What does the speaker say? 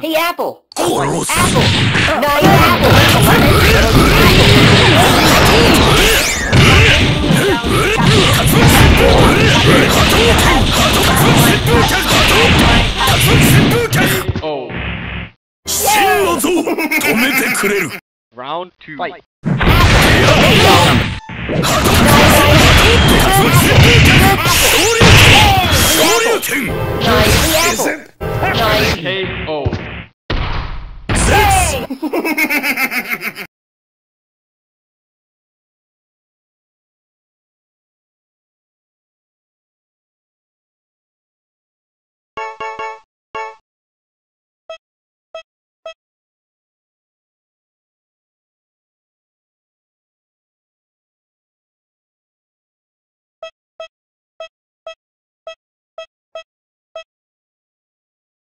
hey, Apple. Apple. Apple. No, you Apple. Oh. Round two. Fight. Apple. Apple. Apple. Apple. Yes!